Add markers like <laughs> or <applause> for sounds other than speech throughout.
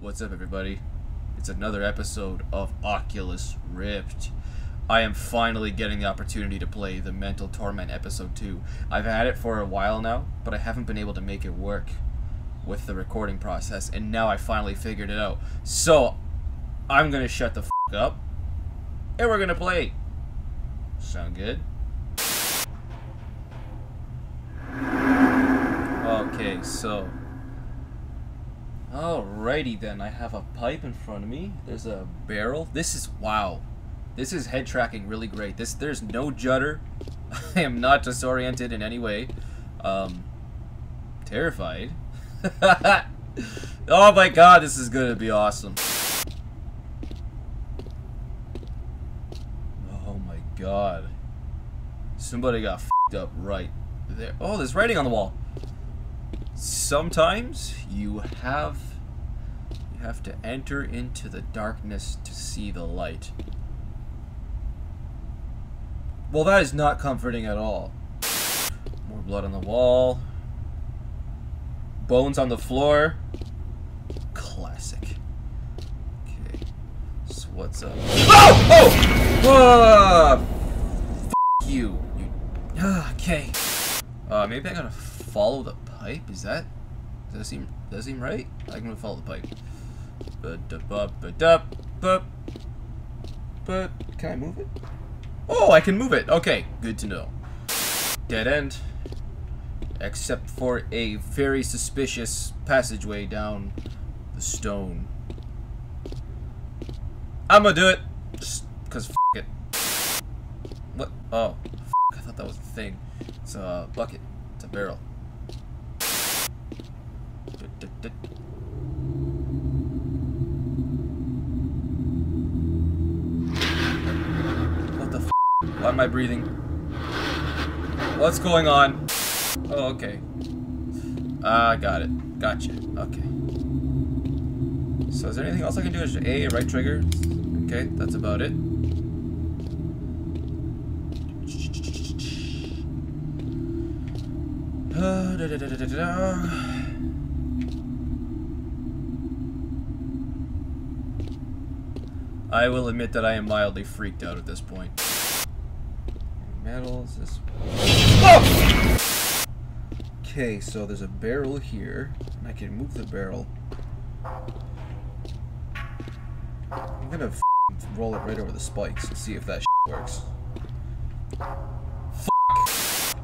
What's up, everybody? It's another episode of Oculus Rift. I am finally getting the opportunity to play the Mental Torment Episode 2. I've had it for a while now, but I haven't been able to make it work with the recording process, and now I finally figured it out. So, I'm gonna shut the f up, and we're gonna play. Sound good? Okay, so. Alrighty then, I have a pipe in front of me. There's a barrel. This is wow. This is head tracking really great. This there's no judder. <laughs> I am not disoriented in any way. Um, terrified. <laughs> oh my god, this is gonna be awesome. Oh my god. Somebody got f***ed up right there. Oh, there's writing on the wall. Sometimes you have you have to enter into the darkness to see the light. Well, that is not comforting at all. More blood on the wall. Bones on the floor. Classic. Okay. So what's up? Oh! Oh! Uh, f you. you. Okay. Uh, maybe I gotta follow the pipe? Is that... Does that seem... Does that seem right? I'm gonna follow the pipe. But... but Can I move it? Oh, I can move it! Okay, good to know. Dead end. Except for a very suspicious passageway down the stone. I'm gonna do it! Just cause f it. What? Oh. I thought that was a thing. It's a bucket. It's a barrel. What the f Why am I breathing? What's going on? Oh, okay. Ah, uh, got it. Gotcha. Okay. So is there anything else I can do? Is A, right trigger? Okay, that's about it. Uh, <sighs> da, da, da, I will admit that I am mildly freaked out at this point. Metals. This. Oh! Okay, so there's a barrel here, and I can move the barrel. I'm gonna roll it right over the spikes and see if that works.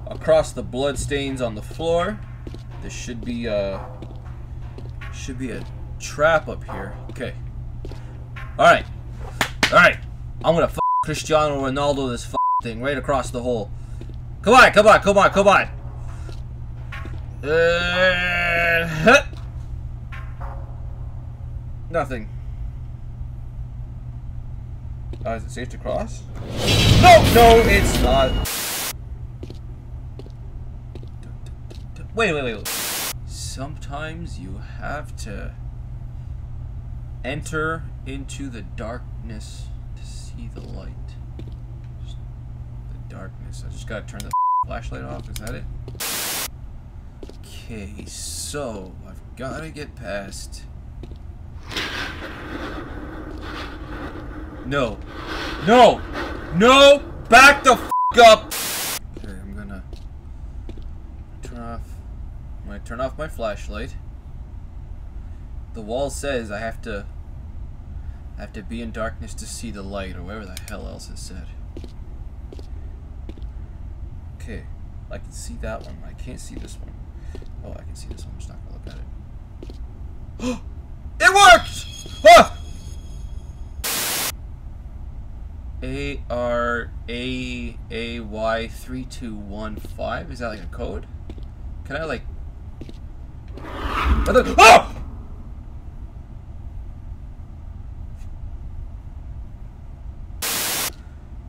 Across the blood stains on the floor, there should be a should be a trap up here. Okay. All right. Alright, I'm gonna f Cristiano Ronaldo this thing right across the hole. Come on, come on, come on, come on. Uh, Nothing. Uh, is it safe to cross? No, no, it's not. Wait, wait, wait. Sometimes you have to enter into the darkness to see the light. Just the darkness. I just gotta turn the flashlight off. Is that it? Okay, so I've gotta get past. No. No! No! Back the f up! Okay, I'm gonna turn off. I'm gonna turn off my flashlight. The wall says I have to I have to be in darkness to see the light, or whatever the hell else it said. Okay, I can see that one. I can't see this one. Oh, I can see this one. I'm just not gonna look at it. <gasps> it worked! A R A A Y three two one five. Is that like a code? Can I like? Oh!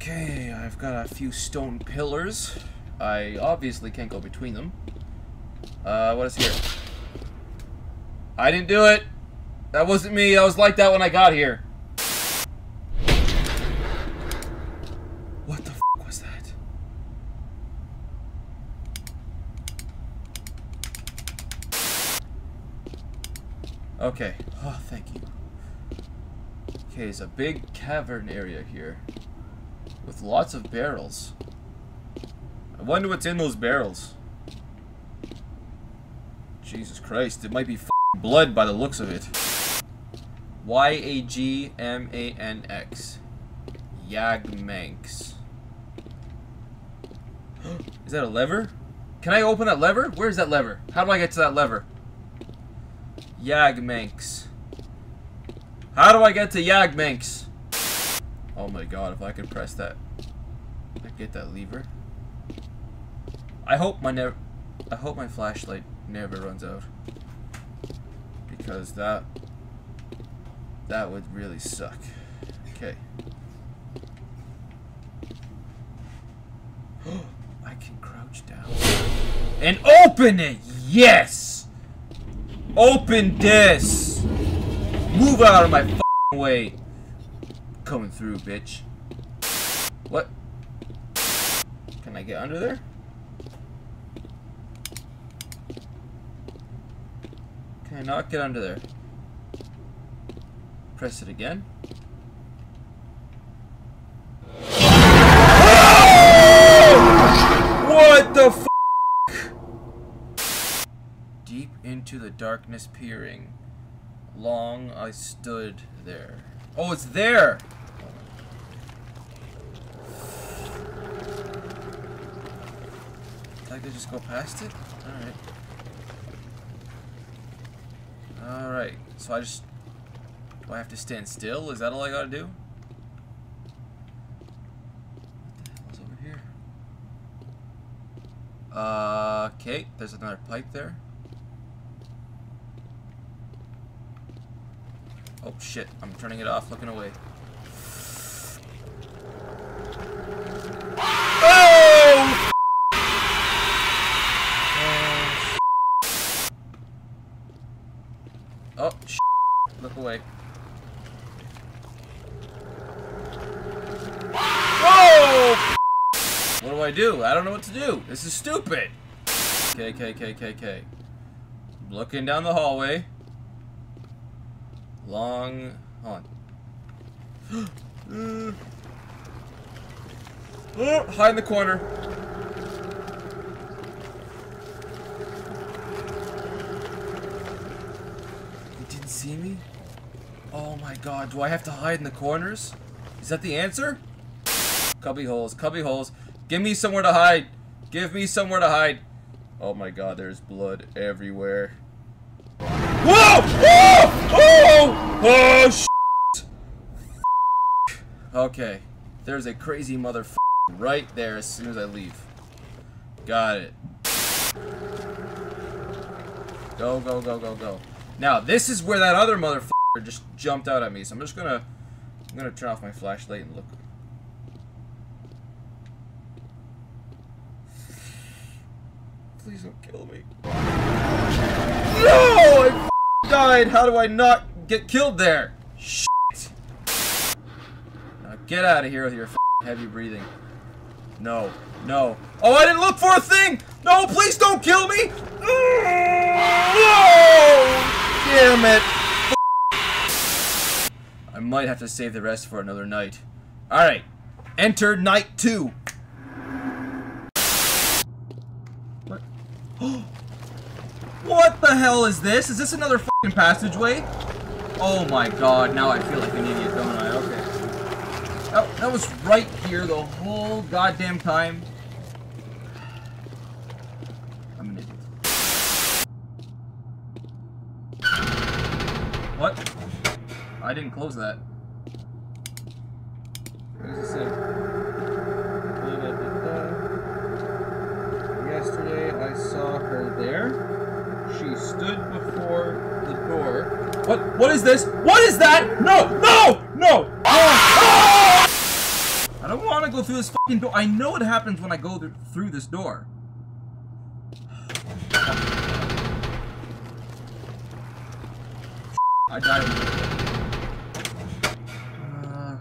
Okay, I've got a few stone pillars. I obviously can't go between them. Uh, what is here? I didn't do it! That wasn't me, I was like that when I got here. What the was that? Okay. Oh, thank you. Okay, there's a big cavern area here. With lots of barrels. I wonder what's in those barrels. Jesus Christ, it might be blood by the looks of it. Y-A-G-M-A-N-X. Yagmanx. <gasps> Is that a lever? Can I open that lever? Where's that lever? How do I get to that lever? Yagmanx. How do I get to Yagmanx? Oh my god, if I could press that. I get that lever. I hope my never I hope my flashlight never runs out. Because that that would really suck. Okay. <gasps> I can crouch down. And open it! Yes! Open this! Move out of my way! Coming through, bitch. What? Can I get under there? Can I not get under there? Press it again. What the f Deep into the darkness peering. Long I stood there. Oh, it's there! I could just go past it? Alright. Alright, so I just... Do I have to stand still? Is that all I gotta do? What the hell's over here? Uh, okay, there's another pipe there. Oh shit, I'm turning it off, looking away. Oh! Oh, shit. Look away. Whoa! What do I do? I don't know what to do. This is stupid. Okay, okay, okay, okay, okay. Looking down the hallway. Long. On. <gasps> oh, hide in the corner. He didn't see me? Oh my god, do I have to hide in the corners? Is that the answer? Cubby holes, cubby holes. Give me somewhere to hide. Give me somewhere to hide. Oh my god, there's blood everywhere. Whoa! Whoa! Oh! Oh, shit! Okay. There's a crazy motherfucker right there as soon as I leave. Got it. Go, go, go, go, go. Now, this is where that other motherfucker just jumped out at me, so I'm just gonna... I'm gonna turn off my flashlight and look. Please don't kill me. No! I died! How do I not get killed there? Shit! Now get out of here with your heavy breathing. No. No. Oh, I didn't look for a thing! No, please don't kill me! Mm, no! Damn it! I might have to save the rest for another night. Alright. Enter night two. What the hell is this? Is this another fucking passageway? Oh my god, now I feel like an idiot, don't I? Okay. That, that was right here the whole goddamn time. I'm an idiot. What? I didn't close that. What does it say? Yesterday I saw her there. She stood before the door. What? Is this? What is that? No! No! No! no. I don't want to go through this fucking door. I know what happens when I go th through this door. I died. Uh,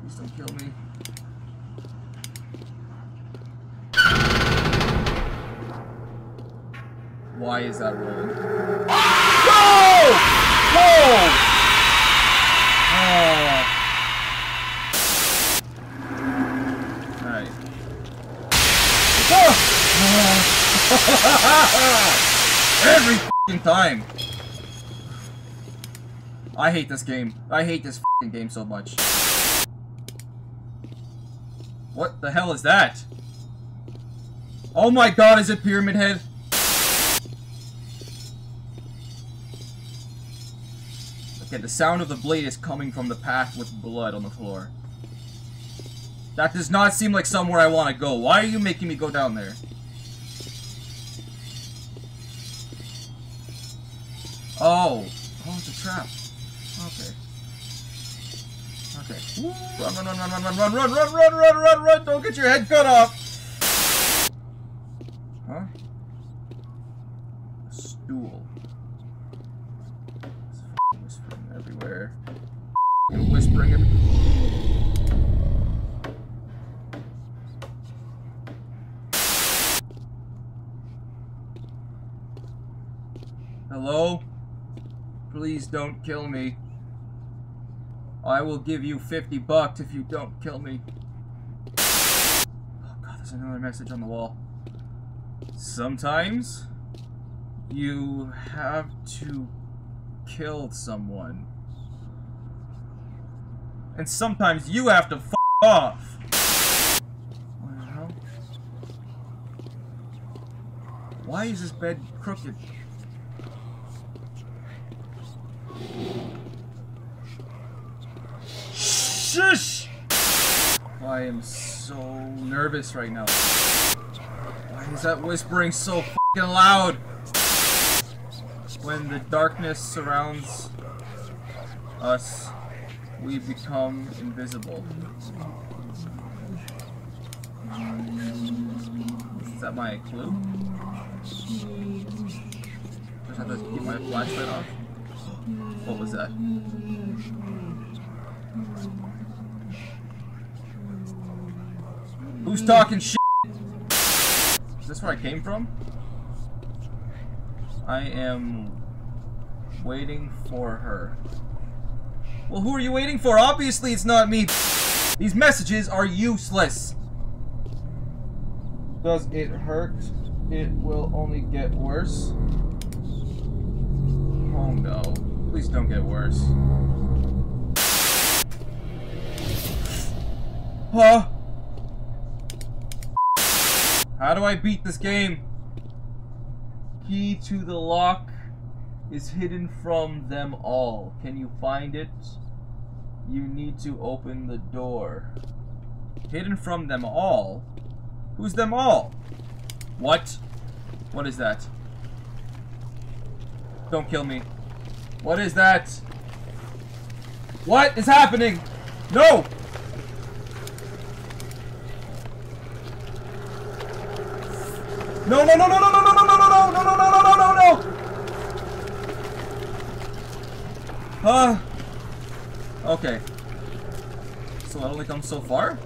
please don't kill me. Why is that rolling? Whoa! Whoa! <laughs> Every time. I hate this game. I hate this game so much. What the hell is that? Oh my god, is it Pyramid Head? Okay, the sound of the blade is coming from the path with blood on the floor. That does not seem like somewhere I want to go. Why are you making me go down there? Oh. Oh, it's a trap. Okay. Okay. Run, run, run, run, run, run, run, run, run, run, run, run! Don't get your head cut off! Huh? Stool. It's whispering everywhere. Whispering everywhere. Please don't kill me. I will give you 50 bucks if you don't kill me. Oh god, there's another message on the wall. Sometimes you have to kill someone. And sometimes you have to f off. Why is this bed crooked? Shush! I am so nervous right now. Why is that whispering so fucking loud? When the darkness surrounds us, we become invisible. Is that my clue? Just have to keep my flashlight off. What was that? Who's talking shit? Is this where I came from? I am waiting for her. Well, who are you waiting for? Obviously, it's not me. These messages are useless. Does it hurt? It will only get worse. Oh no. Please don't get worse. Huh? How do I beat this game? Key to the lock is hidden from them all. Can you find it? You need to open the door. Hidden from them all? Who's them all? What? What is that? Don't kill me. What is that? What is happening? No! No, no, no, no, no, no, no, no, no, no, no, no, no, no, no, no, no! Uh, okay. So I only come so far?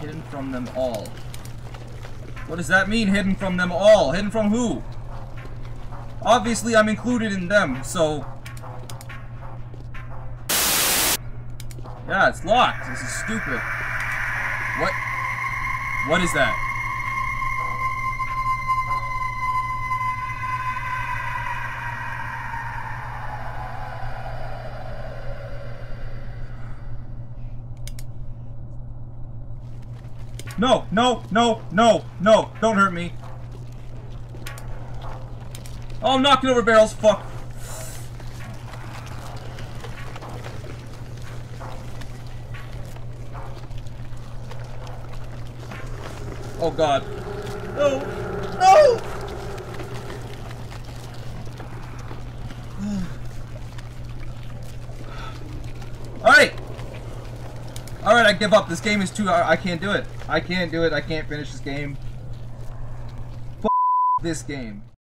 Hidden from them all. What does that mean, hidden from them all? Hidden from who? Obviously, I'm included in them, so... Yeah, it's locked. This is stupid. What? What is that? No, no, no, no, no. Don't hurt me. Oh, I'm knocking over barrels. Fuck. Oh god. No! No! Alright! Alright, I give up. This game is too... I, I can't do it. I can't do it. I can't finish this game. F this game.